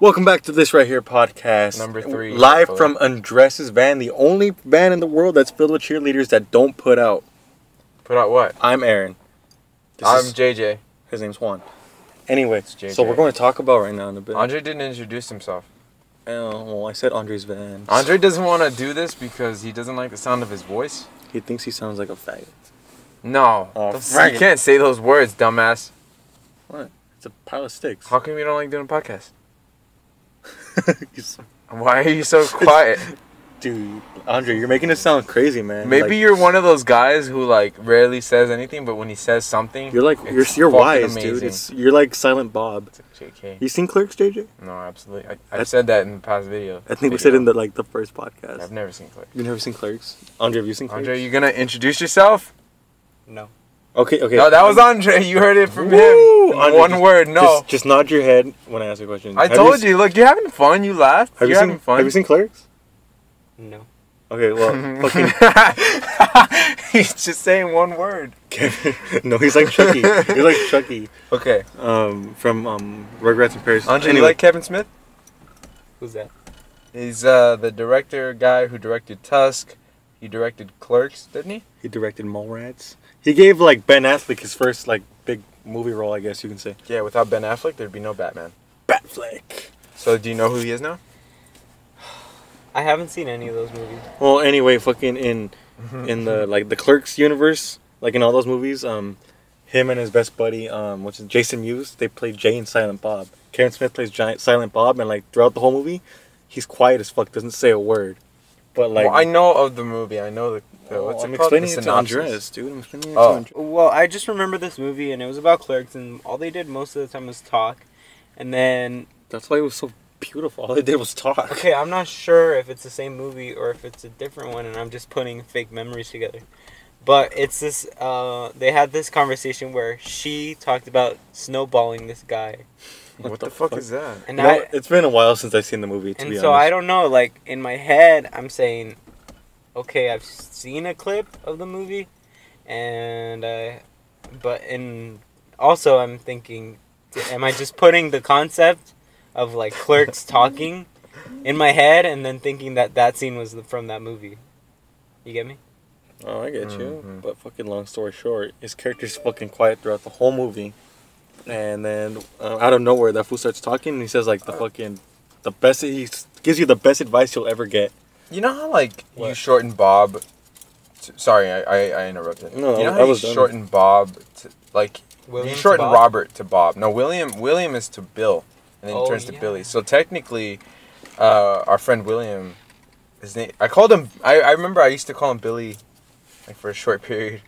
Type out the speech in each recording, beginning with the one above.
Welcome back to this right here podcast. Number three, Live hopefully. from Andre's van, the only van in the world that's filled with cheerleaders that don't put out. Put out what? I'm Aaron. This I'm is- JJ. his name's Juan. Anyway, JJ. so we're going to talk about right now in a bit. Andre didn't introduce himself. Oh, well, I said Andre's van. Andre doesn't want to do this because he doesn't like the sound of his voice. He thinks he sounds like a faggot. No. Oh, faggot. you can't say those words, dumbass. What? It's a pile of sticks. How come you don't like doing a podcast? He's- Why are you so quiet? Dude, Andre, you're making it sound crazy, man. Maybe Like, you're one of those guys who like rarely says anything, but when he says something, You're like you're you're fucking wise, dude. It's you're like Silent Bob. It's like, JK. You seen Clerks, JJ? No, absolutely. I, I've That's- said that in the past video. I think we said in the like the first podcast. I've never seen Clerks. You've never seen Clerks? Andre, have you seen Clerks? Andre, you gonna introduce yourself? No. Okay, okay. No, that was Andre. You heard it from Woo! him. Andre, One just- word, no. Just, just nod your head when I ask a question. I Have told you. you, look, you're having fun. You laughed. Have you you're seen? having fun. Have you seen Clerks? No. Okay, well, fucking He's just saying one word. Kevin. no, he's like Chucky. he's like Chucky. Okay. Um, from um, Rugrats in Paris. Andre, Anyway, you like Kevin Smith? Who's that? He's uh, the director guy who directed Tusk. He directed Clerks, didn't he? he directed Mallrats. He gave like Ben Affleck his first like big movie role, I guess you can say. Yeah, without Ben Affleck, there'd be no Batman. Batfleck. So do you know who he is now? I haven't seen any of those movies. Well, anyway, fucking in in the like the Clerks universe, like in all those movies, um, him and his best buddy, um, which is Jason Mewes, they play Jay and Silent Bob. Kevin Smith plays Giant Silent Bob, and like throughout the whole movie, he's quiet as fuck, doesn't say a word. But like, well, I know of the movie. I know the. the oh, what's I'm it called? explaining The it to. Andres, dude. I'm explaining it to Oh. Andres. Well, I just remember this movie, and it was about clerks, and all they did most of the time was talk. And then, That's why it was so beautiful. All they did was talk. okay, I'm not sure if it's the same movie or if it's a different one, and I'm just putting fake memories together. But it's this. Uh, they had this conversation where she talked about snowballing this guy, What, the, fuck, is that? and You know, I it's been a while since I've seen the movie. To and be so honest. I don't know. Like in my head, I'm saying, okay, I've seen a clip of the movie, and uh, but in also I'm thinking, am I just putting the concept of like clerks talking in my head and then thinking that that scene was the- from that movie? You get me? Oh, I get you. Mhm. But fucking long story short, his character's fucking quiet throughout the whole movie, and then uh, out of nowhere, that fool starts talking, and he says like the fucking the best. He gives you the best advice you'll ever get. You know how like you shorten Bob? To, sorry, I, I I interrupted. No, you know I how was you done. shorten Bob to like William you shorten Bob? Robert to Bob. No, William William is to Bill, and then Oh, he turns to. Billy. So technically, uh, our friend William, his name I called him. I, I remember I used to call him Billy, like for a short period,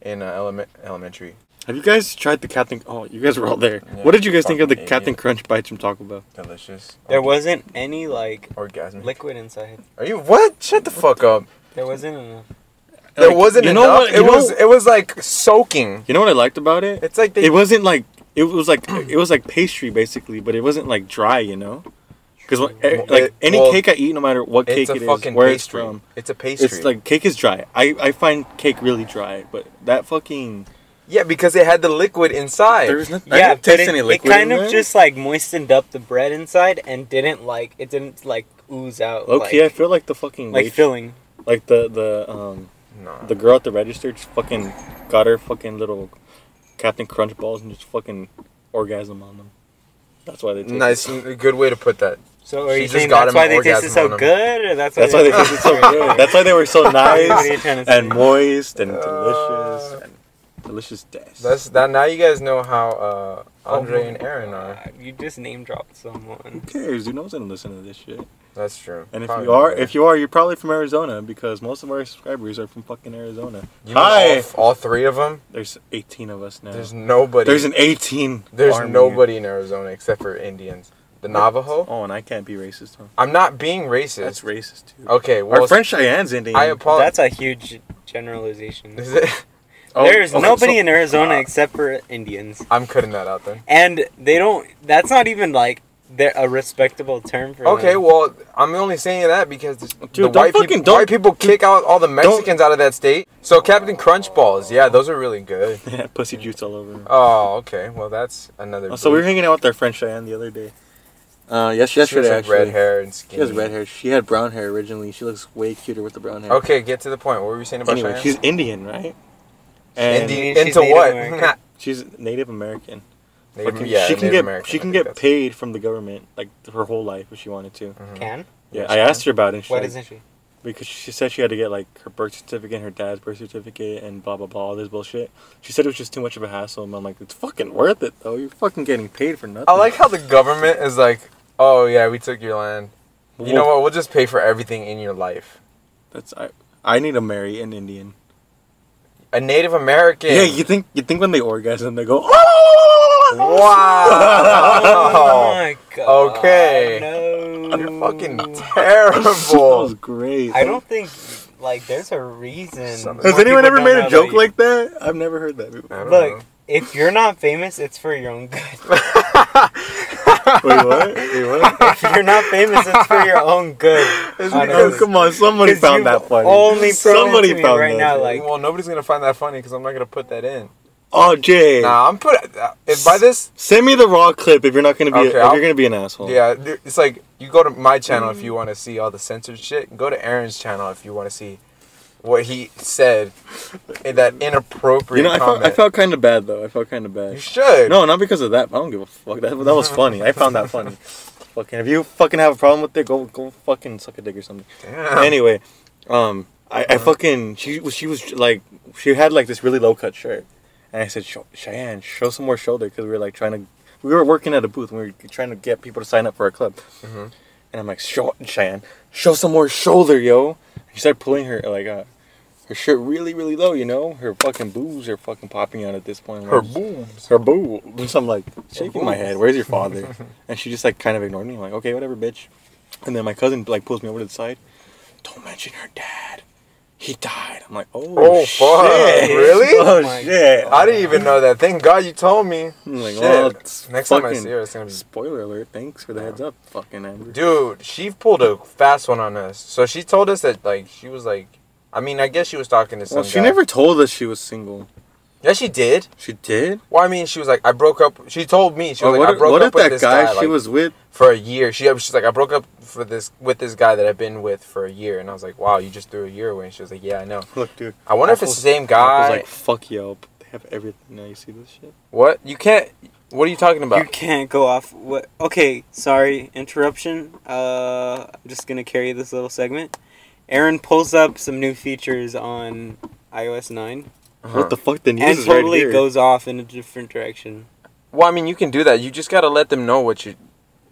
in uh, element, elementary. Have you guys tried the Captain? Oh, you guys were all there. Yeah, what did you guys think of the fucking Captain. Crunch bites from Taco Bell? Delicious. There wasn't any like orgasmic. liquid inside. Are you what? Shut the fuck up. There wasn't enough. There Like, wasn't you know enough. what- it know- was it was like soaking. You know what I liked about it? It's like they It wasn't like it was like it was like pastry basically, but it wasn't like dry. You know. Because like it- any well, cake I eat, no matter what cake it's a it is, fucking where pastry. it's from, It's a pastry. It's like cake is dry. I, I find cake really dry, but that fucking yeah, because it had the liquid inside. there's nothing. Yeah, didn't but taste it, any it kind in of there. just like moistened up the bread inside and didn't like it didn't like ooze out Okay, I feel like the fucking like wait- filling. like the the um no. the girl at the register just fucking got her fucking little Captain Crunch balls and just fucking orgasm on them. That's why they taste nice, a good way to put that. So are She you just saying got that's why they tasted so on 'em. good, that's why That's why they tasted so good. That's why they were so What are you nice trying to say? and moist and Uh, delicious and delicious death. That's that. Now you guys know how uh, Andre Oh and my Aaron are. You just name dropped someone. Who cares? Who knows gonna listen to this shit? That's true. And if Probably you are, if you are, you're probably from Arizona because most of our subscribers are from fucking Arizona. You Hi. all, all three of them, There's 18 of us now. there's nobody. There's an 18. There's army. nobody in Arizona except for Indians. The Navajo. Oh, and I can't be racist, huh? I'm not being racist. That's racist too. Okay, well, Our French Cheyenne's Indian. I apologize. That's a huge generalization. Is it? Oh, There's oh, nobody so- in Arizona uh, except for Indians, I'm cutting that out there. and they don't. That's not even like they're a respectable term for. Okay, them. well, I'm only saying that because this, the don't white, fucking- people, white people kick out all the Mexicans out of that state. So Captain Crunch balls, yeah, those are really good. Yeah, pussy juice all over. him. Oh, okay. Well, that's another. Oh, so we were hanging out with our French Cheyenne the other day. Uh, yes, She has like actually. red hair and She has red hair. She had brown hair originally. She looks way cuter with the brown hair. Okay, get to the point. What were you saying about Anyway, Cheyenne? she's Indian, right? And Indi- She's into what? She's Native American. Native- Fucking- yeah, she can Native get American, she can get paid from the government like her whole life if she wanted to. Mhm. Can? Yeah, Yeah, I she asked can. her about it. And she's Why like, doesn't she? because she said she had to get like her birth certificate, her dad's birth certificate, and blah blah blah all this bullshit. She said it was just too much of a hassle. And I'm like, it's fucking worth it though. You're fucking getting paid for nothing. I like how the government is like, oh yeah, we took your land. You know what? We'll just pay for everything in your life. That's I. I need to marry an Indian. A Native American. Yeah, you think you think when they orgasm they go. Oh Wow. oh my god. Okay. No. You're fucking terrible. that was terrible. great. I don't think like there's a reason. Some- Has anyone ever made a joke like that? I've never heard that before. I don't Look, if you're not famous, it's for your own good. Wait, what? Wait, what? if you're not famous, it's for your own good. It's Oh, come on, somebody 'Cause found that funny. Only somebody me found right that now, funny. like well, nobody's gonna find that funny because I'm not gonna put that in. oh, Jay. Nah, I'm put. Uh, if by this, Send me the raw clip if you're not gonna be. Okay, if I'll- you're gonna be an asshole. yeah, it's like you go to my channel if you want to see all the censored shit. Go to Aaron's channel if you want to see what he said in that inappropriate You know, I felt. I felt kind of bad though. I felt kind of bad. you should. No, not because of that. I don't give a fuck. That, that was funny. I found that funny. fucking, if you fucking have a problem with it, go go fucking suck a dick or something. Damn. Anyway, um, I, I fucking she was she was like she had like this really low cut shirt, and I said, "Show- Cheyenne, show some more shoulder because we were like trying to we were working at a booth and we were trying to get people to sign up for our club, Mhm. And I'm like, show Cheyenne, show some more shoulder, yo. She started pulling her like uh, her shirt really really low, you know, her fucking boobs are fucking popping out at this point. Her boobs. her boobs. I'm like shaking my head. Where's your father? and she just like kind of ignored me. I'm like, okay, whatever, bitch. And then my cousin like pulls me over to the side. Don't mention her dad. He died. I'm like, oh, Oh, shit. fuck. Really? Oh, oh my shit. God. I didn't even know that. Thank God you told me. I'm like, Shit. well, Next time I see her, it's gonna be. Spoiler alert. Thanks for the heads up, fucking Amber. Dude, she pulled a fast one on us. So she told us that like she was like, I mean, I guess she was talking to some. well, she guy. never told us she was single. Yeah, she did. She did. Well, I mean, she was like, I broke up. She told me she was Oh, like, what I broke what up if with that this guy, guy, she like, was with? for a year. She she's like, I broke up for this with this guy that I've been with for a year, and I was like, Wow, you just threw a year away. And she was like, Yeah, I know. Look, dude. I wonder if it's the same guy. was like, fuck Yelp. They have everything. Now you see this shit. what? You can't. What are you talking about? you can't go off. What? Okay, sorry, interruption. Uh, I'm just gonna carry this little segment. Aaron pulls up some new features on iOS 9 Uh-huh. What the fuck? The news and is totally right here. goes off in a different direction. Well, I mean, you can do that. You just gotta let them know what you.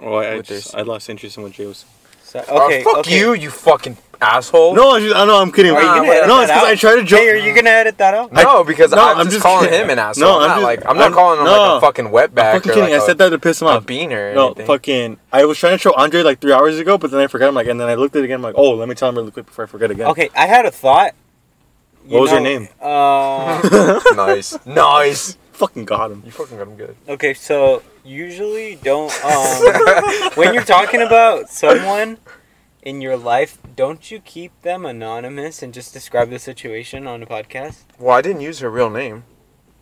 Oh, I, I, just. I lost interest in what Jay was. So, Oh, okay, fuck okay. you, you fucking asshole. No, I, just, I know I'm kidding. Are you gonna but- edit no, that it's because? I try to joke. Hey, are you gonna edit that out? No, because no, I'm, I'm just just calling kidding. him an asshole. No, I'm, I'm not just- like I'm not I'm- calling him no. like a fucking wetback I'm fucking or kidding. like I a, said that to piss him a off. beaner. Or No, anything. fucking. I was trying to show Andre like three hours ago, but then I forgot. I'm like, and then I looked at it again. I'm like, oh, let me tell him really quick before I forget again. Okay, I had a thought. You What was her know, name? Uh, nice, nice. fucking got him. You fucking got him good. okay, so usually don't um when you're talking about someone in your life, don't you keep them anonymous and just describe the situation on a podcast? Well, I didn't use her real name.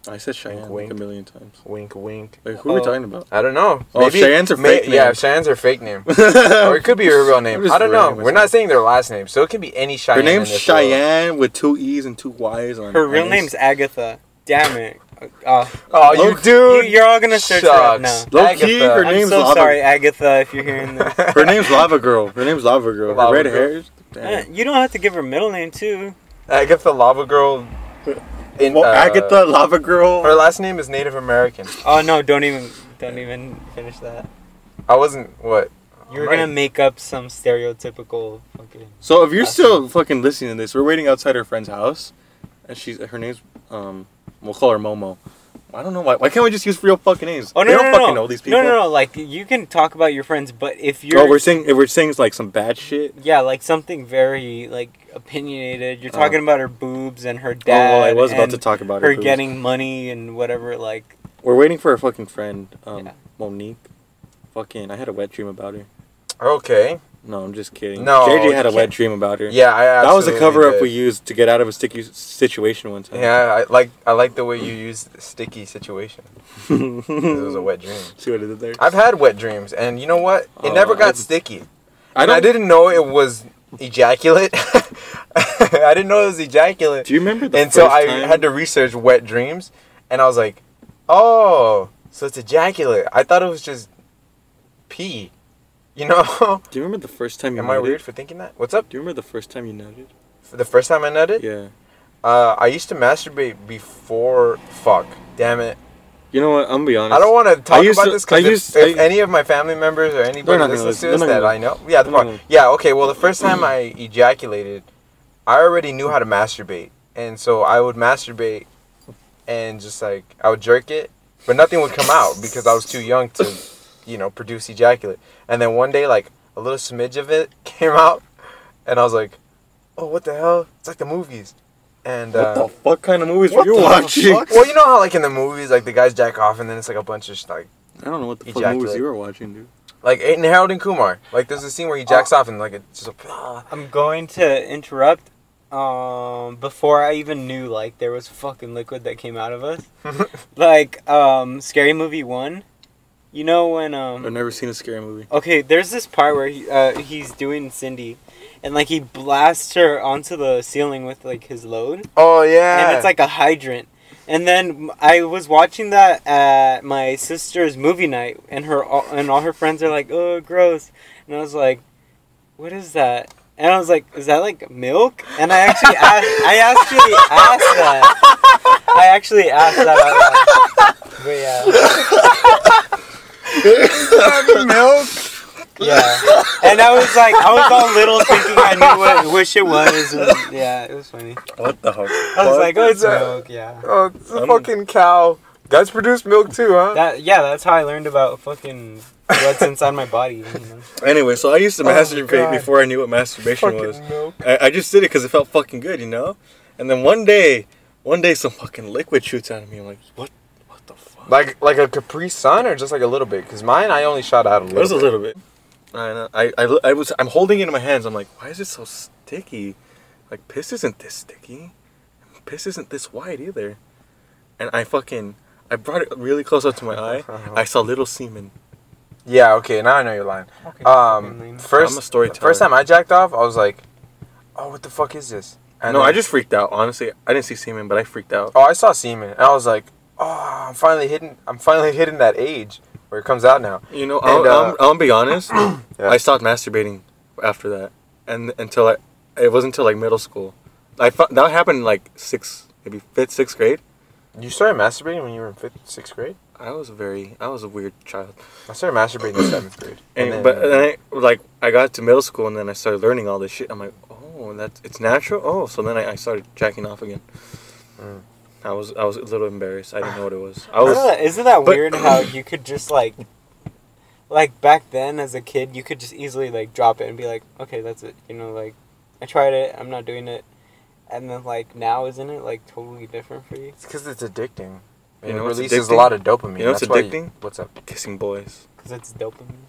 I said Cheyenne Wink, like a million times. Wink, wink. Like, who are we Oh. talking about? I don't know. Oh, Cheyenne's her fake Yeah, name. Cheyenne's her fake name. or it could be her real name. I'm just I don't know. We're not saying their last name, so it can be any Cheyenne. Her name's in this world. Cheyenne with two E's and two Y's on Her real on name's Agatha. Damn it. Uh, Oh, you Oh, you, dude. you're all gonna search her up now. Shucks. Low key, Agatha. her I'm name's so Lava. sorry, Agatha, if you're hearing this. Her name's Lava Girl. Her name's Lava Girl. Lava red Girl. hairs. Eh, Damn. you don't have to give her middle name too. Agatha Lava Girl. In, Well, uh, Agatha Lava Girl. Her last name is Native American. Oh no, don't even don't even finish that. I wasn't what. You're Right. gonna make up some stereotypical fucking. So if you're That's still fucking listening to this, we're waiting outside her friend's house, and she's her name's um we'll call her Momo. I don't know why. Why can't we just use real fucking names? Oh no, they no, don't no, fucking no. know these people. No, no, no. Like you can talk about your friends, but if you're Oh, we're saying if we're saying like some bad shit. yeah, like something very like opinionated. You're Oh. talking about her boobs and her Oh, dad. well, I was about to and talk about her her. boobs. getting money and whatever. Like We're waiting for her fucking friend, um, Yeah. Monique. Fucking, I had a wet dream about her. Okay. No, I'm just kidding. No, JJ had a wet dream about her. Yeah, I that was a absolutely cover up we used to get out of a sticky situation one time. Yeah, I like I like the way you use sticky situation. it was a wet dream. See what I did there? I've had wet dreams, and you know what? It Oh, never got I've- sticky. I don't. I didn't know it was ejaculate. I didn't know it was ejaculate Do you remember the And first I time? had to research wet dreams, and I was like, "Oh, so it's ejaculate." I thought it was just pee. You know? Do you remember the first time you? Am I weird for thinking that? What's up? Do you remember the first time you nutted? For the first time I nutted, Yeah. uh, I used to masturbate before. Fuck. Damn it. You know what? I'm gonna be honest. I don't want to talk about to- this because if, if I- any of my family members or anybody listens to this that I know, yeah, not fine. yeah, okay. Well, the first time I ejaculated, I already knew how to masturbate, and so I would masturbate, and just like I would jerk it, but nothing would come out because I was too young to, you know, produce ejaculate. And then one day, like a little smidge of it came out, and I was like, "Oh, what the hell? It's like the movies." And What uh, the fuck kind of movies were you the watching? fuck? Well, you know how like in the movies, like the guys jack off, and then it's like a bunch of like I don't know what the fuck Ejaculate. movies you were watching, dude. like in Harold and Kumar. Like there's a scene where he jacks off and like it's just a, I'm going to interrupt. Um, before I even knew like there was fucking liquid that came out of us, like um, scary movie one. You know when um, I've never seen a scary movie. Okay, there's this part where he, uh, he's doing Cindy, and like he blasts her onto the ceiling with like his load, oh yeah, and it's like a hydrant. And then I was watching that at my sister's movie night, and her all, and all her friends are like, "Oh, gross," and I was like, "What is that?" And I was like, "Is that like milk?" And I actually asked, I actually asked that. I actually asked that. Out loud. But yeah. milk. Yeah, and I was like, I was all little thinking I knew what wish it was. And yeah, it was funny. What the fuck? I was like, oh, it's that? milk. Yeah. Oh, it's a I'm- fucking cow. Guys produce milk too, huh? That yeah, that's how I learned about fucking what's inside my body. You know? Anyway, so I used to Oh masturbate God. before I knew what masturbation fucking was. milk. I, I just did it because it felt fucking good, you know. And then one day, one day, some fucking liquid shoots out of me. I'm like, what? What the fuck? Like like a Capri Sun or just like a little bit? Cause mine I only shot out a little. it little. was a little bit. I, know. I, I, I was. I'm holding it in my hands. I'm like, why is it so sticky? Like piss isn't this sticky. Piss isn't this white either. And I fucking. I brought it really close up to my eye. I saw little semen. Yeah. Okay. Now I know you're lying. Okay, Um, first I'm a storyteller. first time I jacked off, I was like, oh, what the fuck is this? And no, then- I just freaked out. Honestly, I didn't see semen, but I freaked out. Oh, I saw semen, and I was like, "Oh, I'm finally hitting. I'm finally hitting that age where it comes out now." You know, I'll, And, uh, I'll, I'm gonna be honest. Yeah. I stopped masturbating after that, and until I, it wasn't until like middle school. I fu- that happened in like sixth, maybe fifth, sixth grade. You started masturbating when you were in fifth, sixth grade. I was a very, I was a weird child. I started masturbating in seventh grade. And, then- but then I like I got to middle school and then I started learning all this shit. I'm like, oh, that's it's natural. Oh, so then I, I started jacking off again. Mm. I was I was a little embarrassed. I didn't know what it was. I Isn't was that, isn't that but- weird how you could just like, like back then as a kid, you could just easily like drop it and be like, okay, that's it. You know, like I tried it, I'm not doing it. And then like now, isn't it like totally different for you? it's because it's addicting. You it know what's releases addicting? a lot of dopamine. You know what's That's why addicting? what's up? kissing boys. Because it's dopamine.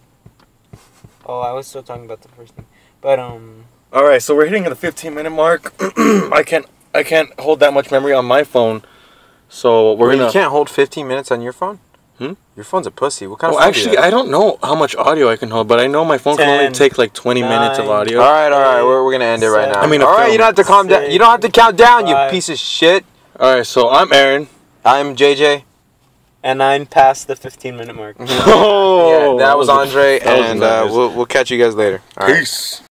Oh, I was still talking about the first thing, but um, All right, so we're hitting the 15 minute mark. I can't I can't hold that much memory on my phone, so we're Wait, gonna. You can't hold 15 minutes on your phone. Hmm? Your phone's a pussy. What kind Well, of phone do you actually. I don't know how much audio I can hold, but I know my phone can only take like 20 minutes of audio. All right, all right. We're, we're gonna end it right now. I mean, all right. You don't have to calm down. You don't have to count down. You piece of shit. All right, so I'm Aaron. I'm JJ. and I'm past the 15 minute mark. Oh, yeah, that was Andre, that was and uh, we'll we'll catch you guys later. All right. Peace.